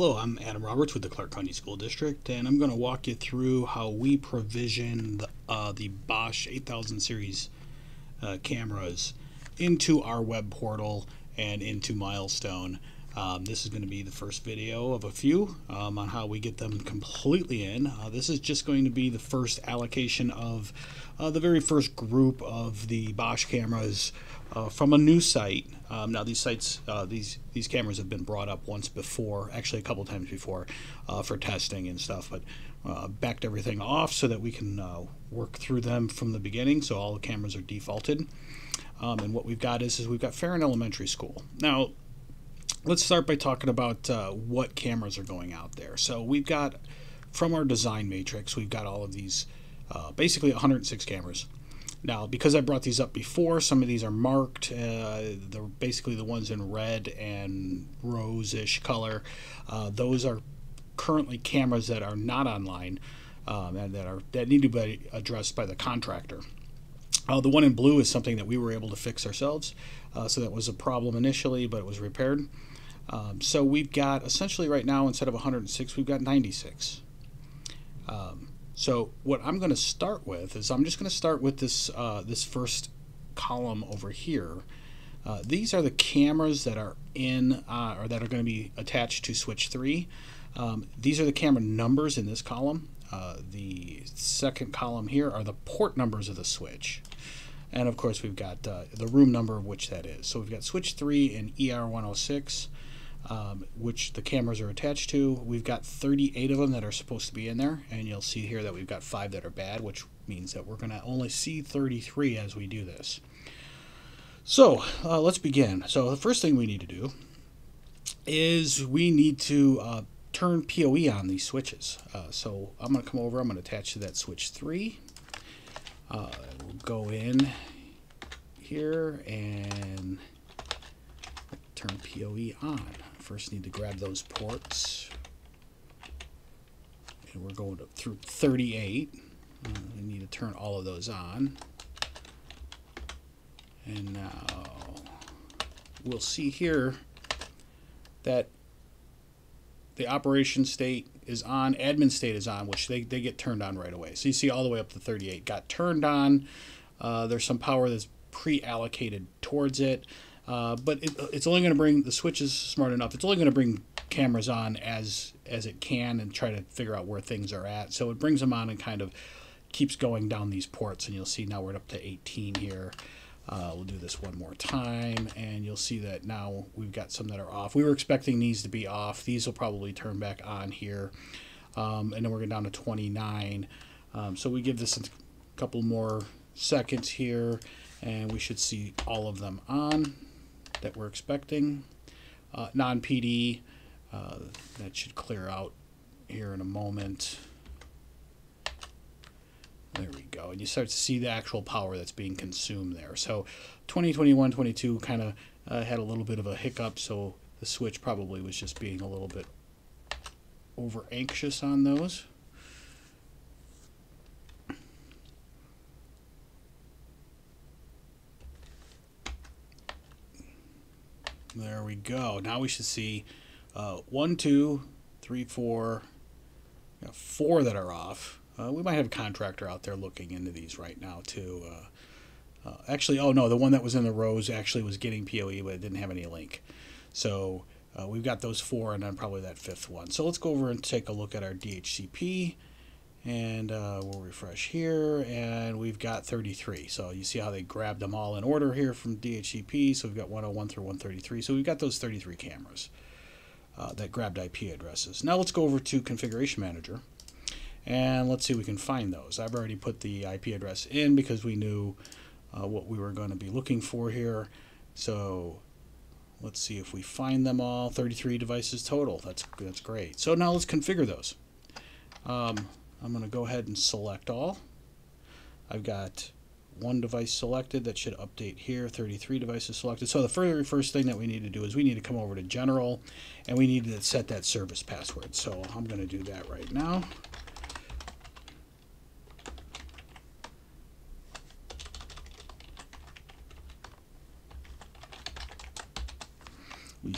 Hello, I'm Adam Roberts with the Clark County School District, and I'm going to walk you through how we provision the, uh, the Bosch 8000 series uh, cameras into our web portal and into Milestone. Um, this is going to be the first video of a few um, on how we get them completely in. Uh, this is just going to be the first allocation of uh, the very first group of the Bosch cameras uh, from a new site. Um, now these sites, uh, these these cameras have been brought up once before, actually a couple times before, uh, for testing and stuff. But uh, backed everything off so that we can work through them from the beginning. So all the cameras are defaulted. Um, and what we've got is, is we've got Ferron Elementary School. Now let's start by talking about uh, what cameras are going out there. So we've got, from our design matrix, we've got all of these, uh, basically 106 cameras. Now, because I brought these up before, some of these are marked. Uh, they're basically the ones in red and rose-ish color. Uh, those are currently cameras that are not online um, and that are that need to be addressed by the contractor. Uh, the one in blue is something that we were able to fix ourselves. Uh, so that was a problem initially, but it was repaired. Um, so we've got essentially right now, instead of 106, we've got 96. Um, so what I'm going to start with is I'm just going to start with this, uh, this first column over here. Uh, these are the cameras that are in uh, or that are going to be attached to switch 3. Um, these are the camera numbers in this column. Uh, the second column here are the port numbers of the switch. And of course, we've got uh, the room number of which that is. So we've got switch 3 in ER106, um, which the cameras are attached to. We've got 38 of them that are supposed to be in there. And you'll see here that we've got 5 that are bad, which means that we're going to only see 33 as we do this. So uh, let's begin. So the first thing we need to do is we need to uh, turn PoE on these switches. Uh, so I'm going to come over, I'm going to attach to that switch 3. Uh, we'll go in here and turn PoE on. First need to grab those ports. And we're going up through 38. Uh, we need to turn all of those on. And now we'll see here that the operation state is on, admin state is on, which they, they get turned on right away. So you see all the way up to 38 got turned on. Uh, there's some power that's pre-allocated towards it. Uh, but it, it's only going to bring the switch is smart enough. It's only going to bring cameras on as as it can and try to figure out where things are at. So it brings them on and kind of keeps going down these ports. And you'll see now we're up to 18 here. Uh, we'll do this one more time, and you'll see that now we've got some that are off. We were expecting these to be off. These will probably turn back on here. Um, and then we're going down to 29. Um, so we give this a couple more seconds here, and we should see all of them on that we're expecting. Uh, Non-PD, uh, that should clear out here in a moment. There we go. And you start to see the actual power that's being consumed there. So 2021, 22 kind of uh, had a little bit of a hiccup, so the switch probably was just being a little bit over anxious on those. There we go. Now we should see uh, one, two, three, four, four that are off. Uh, we might have a contractor out there looking into these right now too. Uh, uh, actually, oh no, the one that was in the rose actually was getting PoE, but it didn't have any link. So uh, we've got those four and then probably that fifth one. So let's go over and take a look at our DHCP and uh, we'll refresh here and we've got 33 so you see how they grabbed them all in order here from DHCP so we've got 101 through 133 so we've got those 33 cameras uh, that grabbed IP addresses now let's go over to configuration manager and let's see if we can find those. I've already put the IP address in because we knew uh, what we were going to be looking for here. So let's see if we find them all. 33 devices total. That's that's great. So now let's configure those. Um, I'm going to go ahead and select all. I've got one device selected that should update here 33 devices selected. So the very first thing that we need to do is we need to come over to general and we need to set that service password. So I'm going to do that right now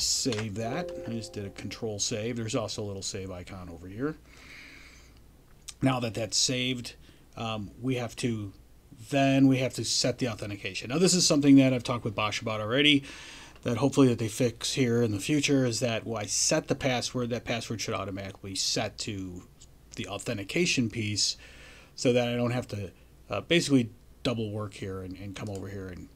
save that. I just did a control save. There's also a little save icon over here. Now that that's saved, um, we have to then we have to set the authentication. Now this is something that I've talked with Bosch about already that hopefully that they fix here in the future is that when I set the password, that password should automatically set to the authentication piece so that I don't have to uh, basically double work here and, and come over here and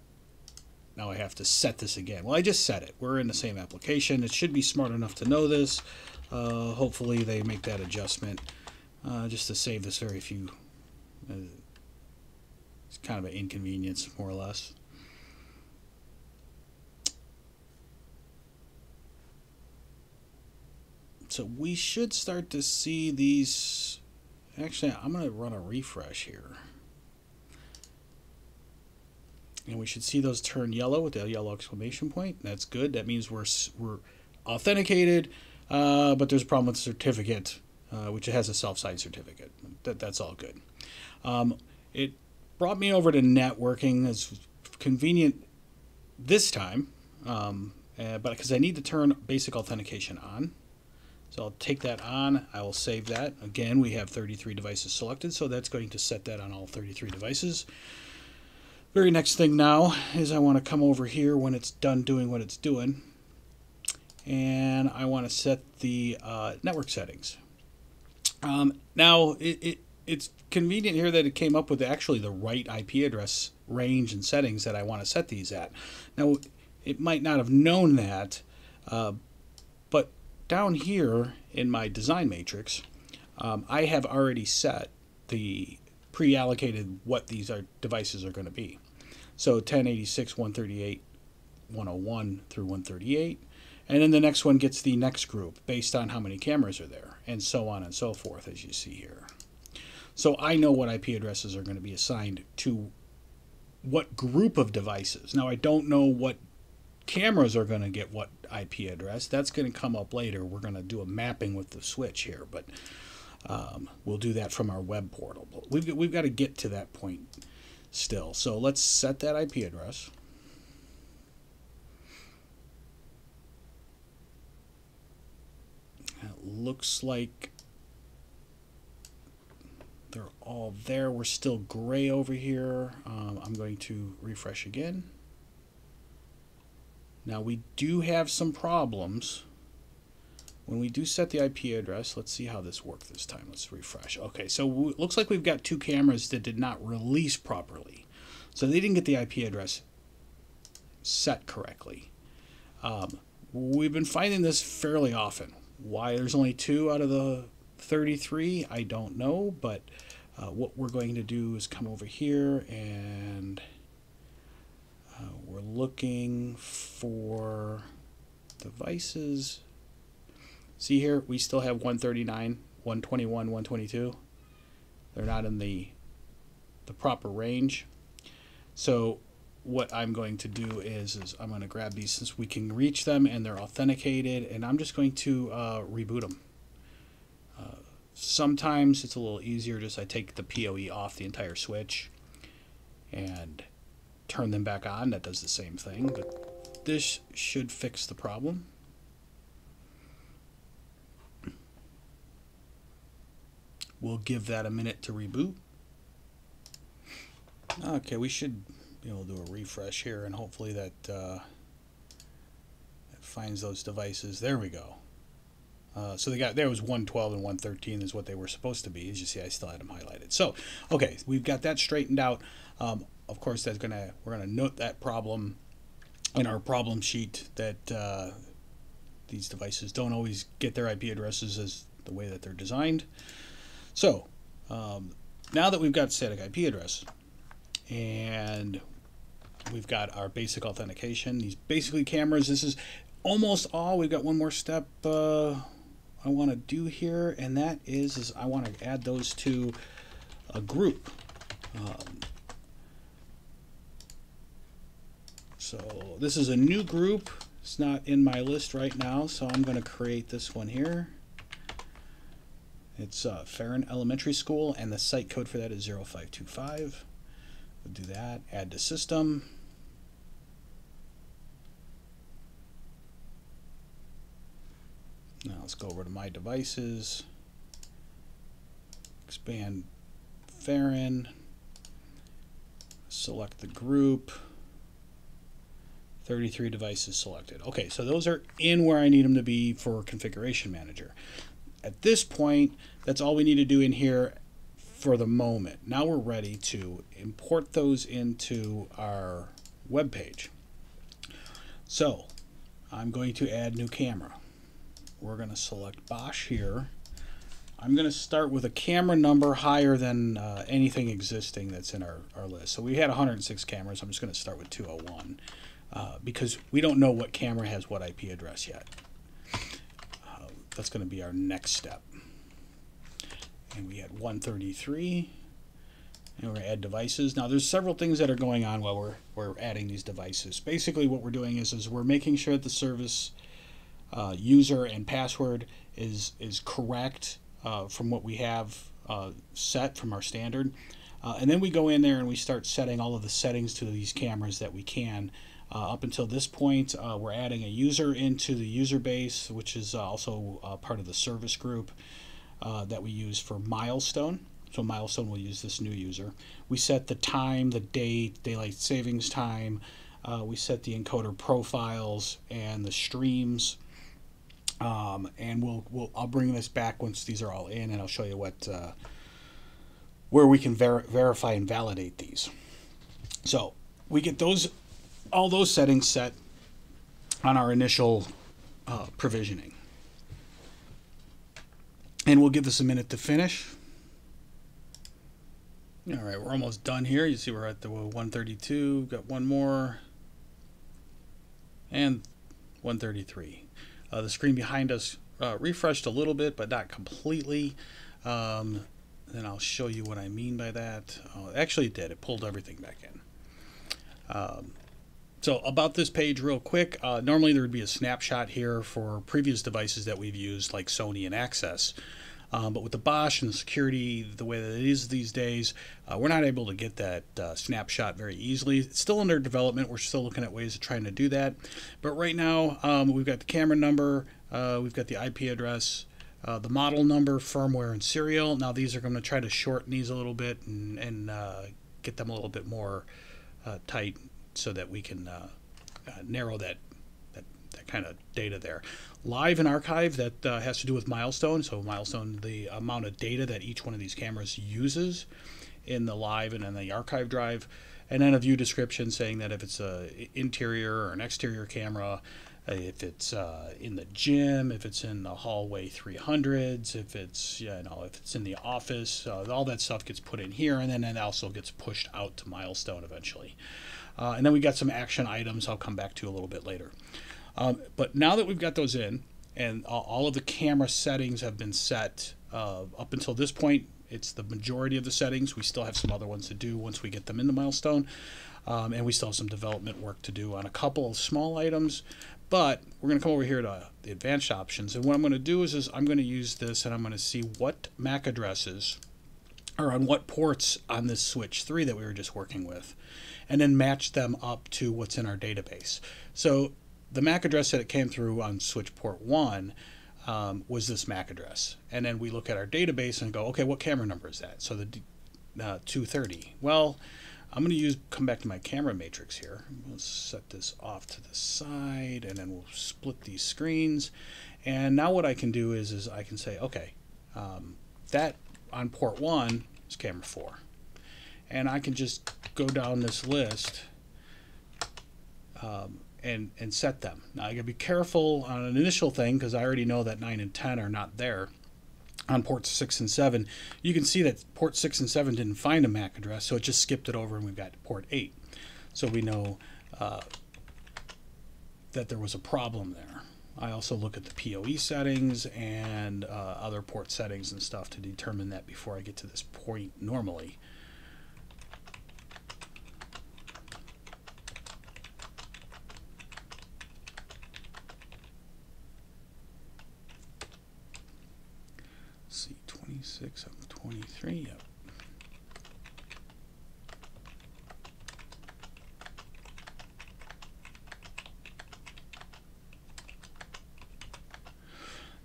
now I have to set this again. Well, I just set it. We're in the same application. It should be smart enough to know this. Uh, hopefully they make that adjustment uh, just to save this very few. Uh, it's kind of an inconvenience, more or less. So we should start to see these. Actually, I'm going to run a refresh here. And we should see those turn yellow with the yellow exclamation point. That's good. That means we're, we're authenticated, uh, but there's a problem with the certificate, uh, which has a self-signed certificate. That, that's all good. Um, it brought me over to networking. It's convenient this time, um, uh, but because I need to turn basic authentication on. So I'll take that on. I will save that. Again, we have 33 devices selected, so that's going to set that on all 33 devices. Very next thing now is I want to come over here when it's done doing what it's doing. And I want to set the uh, network settings. Um, now, it, it, it's convenient here that it came up with actually the right IP address range and settings that I want to set these at. Now, it might not have known that, uh, but down here in my design matrix, um, I have already set the pre-allocated what these are, devices are going to be. So 1086, 138, 101 through 138. And then the next one gets the next group based on how many cameras are there, and so on and so forth, as you see here. So I know what IP addresses are going to be assigned to what group of devices. Now, I don't know what cameras are going to get what IP address. That's going to come up later. We're going to do a mapping with the switch here, but um, we'll do that from our web portal. But we've, we've got to get to that point still. So let's set that IP address. It looks like they're all there. We're still gray over here. Um, I'm going to refresh again. Now we do have some problems. When we do set the IP address, let's see how this worked this time. Let's refresh. Okay, so it looks like we've got two cameras that did not release properly. So they didn't get the IP address set correctly. Um, we've been finding this fairly often. Why there's only two out of the 33, I don't know, but uh, what we're going to do is come over here and uh, we're looking for devices. See here, we still have 139, 121, 122. They're not in the the proper range. So what I'm going to do is, is I'm going to grab these since we can reach them and they're authenticated, and I'm just going to uh, reboot them. Uh, sometimes it's a little easier just I take the PoE off the entire switch and turn them back on. That does the same thing, but this should fix the problem. We'll give that a minute to reboot. Okay, we should be able to do a refresh here and hopefully that, uh, finds those devices. There we go. Uh, so they got there was 112 and 113 is what they were supposed to be. As you see, I still had them highlighted. So, okay, we've got that straightened out. Um, of course, that's gonna we're gonna note that problem in our problem sheet that uh, these devices don't always get their IP addresses as the way that they're designed. So um, now that we've got static IP address and we've got our basic authentication, these basically cameras, this is almost all. We've got one more step uh, I want to do here, and that is, is I want to add those to a group. Um, So this is a new group. It's not in my list right now, so I'm going to create this one here. It's uh, Ferron Elementary School, and the site code for that is 0525. We'll do that. Add to system. Now let's go over to my devices, expand Ferron, select the group, 33 devices selected. Okay, so those are in where I need them to be for Configuration Manager. At this point, that's all we need to do in here for the moment. Now we're ready to import those into our web page. So I'm going to add new camera. We're going to select Bosch here. I'm going to start with a camera number higher than uh, anything existing that's in our, our list. So we had 106 cameras. I'm just going to start with 201 uh, because we don't know what camera has what IP address yet. That's going to be our next step. And we had 133. And we're going to add devices. Now there's several things that are going on while we're, we're adding these devices. Basically what we're doing is, is we're making sure that the service uh, user and password is, is correct uh, from what we have uh, set from our standard. Uh, and then we go in there and we start setting all of the settings to these cameras that we can. Uh, up until this point, uh, we're adding a user into the user base, which is also part of the service group that we use for Milestone. So Milestone will use this new user. We set the time, the date, daylight savings time. Uh, we set the encoder profiles and the streams. Um, and we'll, we'll I'll bring this back once these are all in, and I'll show you what uh, where we can ver verify and validate these. So we get those all those settings set on our initial uh, provisioning. And we'll give this a minute to finish. All right, we're almost done here. You see we're at the 132, got one more, and 133. Uh, the screen behind us uh, refreshed a little bit, but not completely. Um, and I'll show you what I mean by that. Oh, actually, it did. It pulled everything back in. Um, so about this page real quick, uh, normally there would be a snapshot here for previous devices that we've used like Sony and Axis. Um, but with the Bosch and the security the way that it is these days, uh, we're not able to get that uh, snapshot very easily. It's still under development. We're still looking at ways of trying to do that. But right now, um, we've got the camera number, uh, we've got the IP address, uh, the model number, firmware, and serial. Now these are going to try to shorten these a little bit and, and uh, get them a little bit more uh, tight so that we can narrow that, that, that kind of data there live and archive that uh, has to do with milestone. So milestone, the amount of data that each one of these cameras uses in the live and in the archive drive, and then a view description saying that if it's a interior or an exterior camera, uh, if it's uh, in the gym, if it's in the hallway 300s, if it's you know if it's in the office, uh, all that stuff gets put in here, and then it also gets pushed out to milestone eventually. Uh, and then we got some action items I'll come back to a little bit later. Um, but now that we've got those in, and all of the camera settings have been set uh, up until this point, it's the majority of the settings. We still have some other ones to do once we get them in the milestone. Um, and we still have some development work to do on a couple of small items. But we're going to come over here to the advanced options. And what I'm going to do is, is I'm going to use this and I'm going to see what MAC addresses are on what ports on this switch 3 that we were just working with. And then match them up to what's in our database. So the MAC address that it came through on switch port one um, was this MAC address. And then we look at our database and go, okay, what camera number is that? So the uh, 230. Well, I'm going to use come back to my camera matrix here. We'll set this off to the side, and then we'll split these screens. And now what I can do is, is I can say, okay, um, that on port one is camera four, and I can just go down this list. Um, and and set them. Now I gotta be careful on an initial thing because I already know that nine and ten are not there on ports six and seven. You can see that port six and seven didn't find a MAC address, so it just skipped it over, and we've got port eight. So we know uh, that there was a problem there. I also look at the PoE settings and uh, other port settings and stuff to determine that before I get to this point normally. see, 26 of 23, yep.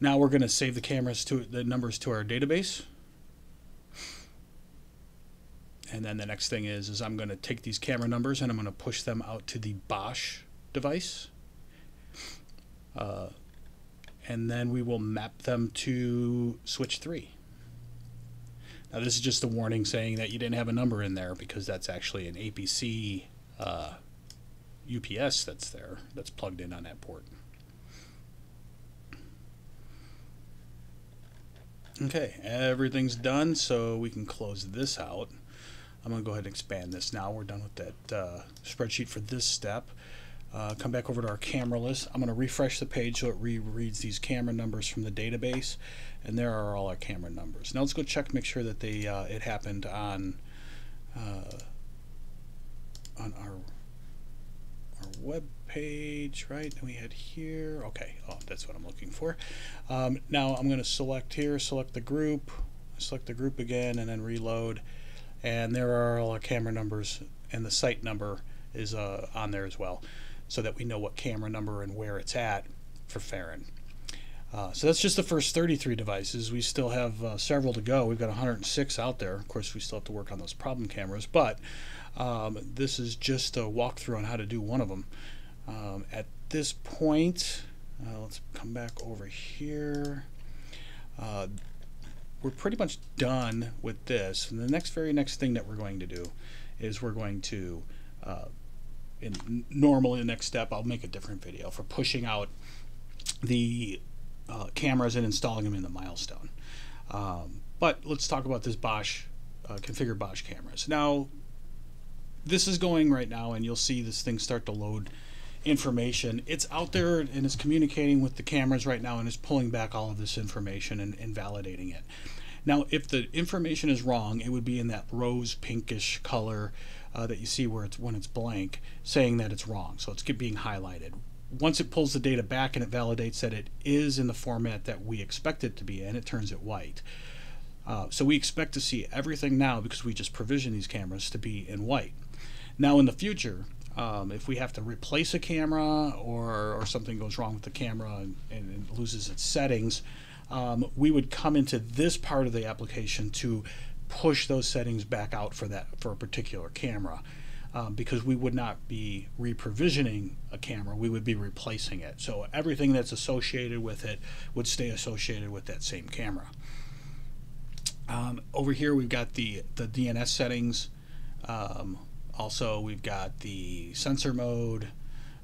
Now we're going to save the cameras to the numbers to our database. And then the next thing is, is I'm going to take these camera numbers and I'm going to push them out to the Bosch device. Uh, and then we will map them to switch 3. Now this is just a warning saying that you didn't have a number in there because that's actually an APC uh, UPS that's there, that's plugged in on that port. Okay, everything's done, so we can close this out. I'm going to go ahead and expand this now. We're done with that uh, spreadsheet for this step. Uh, come back over to our camera list. I'm going to refresh the page so it re-reads these camera numbers from the database, and there are all our camera numbers. Now let's go check, make sure that they uh, it happened on uh, on our our web page, right? And we had here. Okay, oh, that's what I'm looking for. Um, now I'm going to select here, select the group, select the group again, and then reload. And there are all our camera numbers, and the site number is uh, on there as well, so that we know what camera number and where it's at for Ferron. Uh, so that's just the first 33 devices. We still have uh, several to go. We've got 106 out there. Of course, we still have to work on those problem cameras, but um, this is just a walkthrough on how to do one of them. Um, at this point, uh, let's come back over here. Uh, we're pretty much done with this. And the next, very next thing that we're going to do is we're going to, uh, in normally the next step, I'll make a different video for pushing out the uh, cameras and installing them in the milestone. Um, but let's talk about this Bosch uh, configure Bosch cameras. Now, this is going right now, and you'll see this thing start to load information. It's out there and it's communicating with the cameras right now and it's pulling back all of this information and, and validating it. Now, if the information is wrong, it would be in that rose pinkish color uh, that you see where it's when it's blank, saying that it's wrong. So it's being highlighted. Once it pulls the data back and it validates that it is in the format that we expect it to be in, it turns it white. Uh, so we expect to see everything now because we just provision these cameras to be in white. Now in the future, um, if we have to replace a camera or, or something goes wrong with the camera and, and it loses its settings, um, we would come into this part of the application to push those settings back out for that for a particular camera. Um, because we would not be reprovisioning a camera, we would be replacing it. So everything that's associated with it would stay associated with that same camera. Um, over here we've got the, the DNS settings. Also, we've got the sensor mode,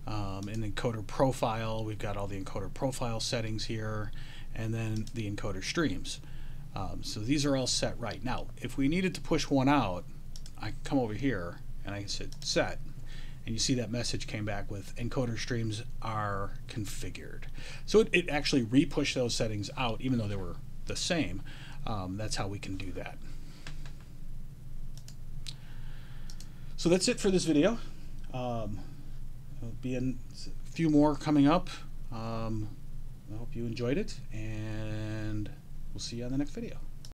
um, an encoder profile. We've got all the encoder profile settings here, and then the encoder streams. Um, so these are all set right now. If we needed to push one out, I come over here and I say set, and you see that message came back with encoder streams are configured. So it, it actually re-pushed those settings out, even though they were the same. Um, that's how we can do that. So that's it for this video. Um, there'll be a few more coming up. Um, I hope you enjoyed it, and we'll see you on the next video.